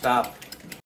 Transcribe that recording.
stop.